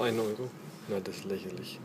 1 Euro. Na, das ist lächerlich.